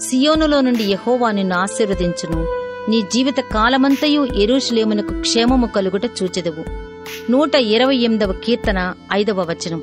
సియోనులో నుండి యహోవా నిన్ను ఆశీర్వదించును. నీ జీవిత కాలమంతయు ఎరుషులేమునకు క్షేమము కలుగుట చూచెదవు. నూట ఇరవై ఎనిమిదవ కీర్తన ఐదవ వచనం.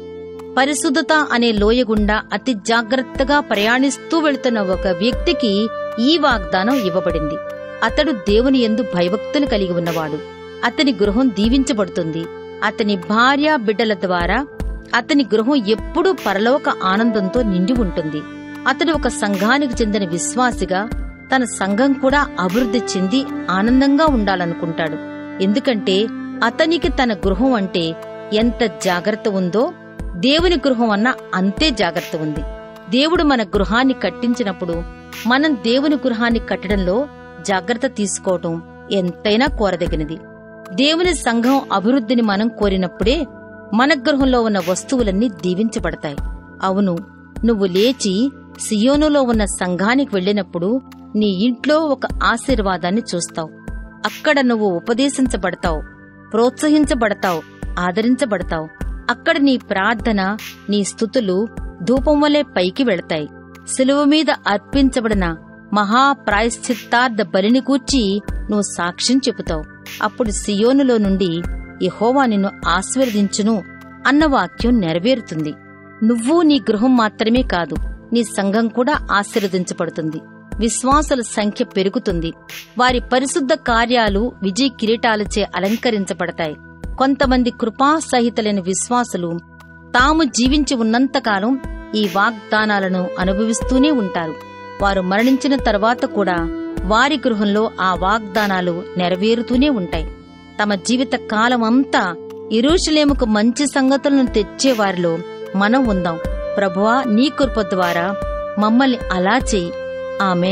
పరిశుద్ధత అనే లోయ గుండా అతి జాగ్రత్తగా ప్రయాణిస్తూ వెళుతున్న ఒక వ్యక్తికి ఈ వాగ్దానం ఇవ్వబడింది. అతడు దేవుని ఎందు భయభక్తులు కలిగి ఉన్నవాడు. అతని గృహం దీవించబడుతుంది. అతని భార్య బిడ్డల ద్వారా అతని గృహం ఎప్పుడూ పరలోక ఆనందంతో నిండి ఉంటుంది. అతడు ఒక సంఘానికి చెందిన విశ్వాసిగా తన సంఘం కూడా అభివృద్ధి చెంది ఆనందంగా ఉండాలనుకుంటాడు. ఎందుకంటే అతనికి తన గృహం అంటే ఎంత జాగ్రత్త ఉందో దేవుని గృహం అన్న అంతే జాగ్రత్త ఉంది. దేవుడు మన గృహాన్ని కట్టించినప్పుడు మనం దేవుని గృహాన్ని కట్టడంలో జాగ్రత్త తీసుకోవటం ఎంతైనా కోరదగినది. దేవుని సంఘం అభివృద్ధిని మనం కోరినప్పుడే మన గృహంలో ఉన్న వస్తువులన్నీ దీవించబడతాయి. అవును నువ్వు లేచి సియోనులో ఉన్న సంఘానికి వెళ్ళినప్పుడు నీ ఇంట్లో ఒక ఆశీర్వాదాన్ని చూస్తావు. అక్కడ నువ్వు ఉపదేశించబడతావు ప్రోత్సహించబడతావు ఆదరించబడతావు. అక్కడ నీ ప్రార్థన నీ స్థుతులు ధూపం వలె పైకి వెళతాయి. సిలువ మీద అర్పించబడిన మహాప్రాయశ్చిత్తార్థ బలిని కూర్చి నువ్వు సాక్ష్యం చెబుతావు. అప్పుడు సియోనులో నుండి యహోవా నిన్ను ఆశీర్వదించును అన్న వాక్యం నెరవేరుతుంది. నువ్వు నీ గృహం మాత్రమే కాదు నీ సంఘం కూడా ఆశీర్వదించబడుతుంది. విశ్వాసుల సంఖ్య పెరుగుతుంది. వారి పరిశుద్ధ కార్యాలు విజయ కిరీటాలచే అలంకరించబడతాయి. కొంతమంది కృపాసహితులైన విశ్వాసులు తాము జీవించి ఉన్నంతకాలం ఈ వాగ్దానాలను అనుభవిస్తూనే ఉంటారు. వారు మరణించిన తర్వాత కూడా వారి గృహంలో ఆ వాగ్దానాలు నెరవేరుతూనే ఉంటాయి. తమ జీవిత కాలమంతా ఇరుషులేముకు మంచి సంగతులను తెచ్చే వారిలో మనం ఉందాం. ప్రభువా నీ కృప ద్వారా మమ్మల్ని అలా చెయ్యి ఆమె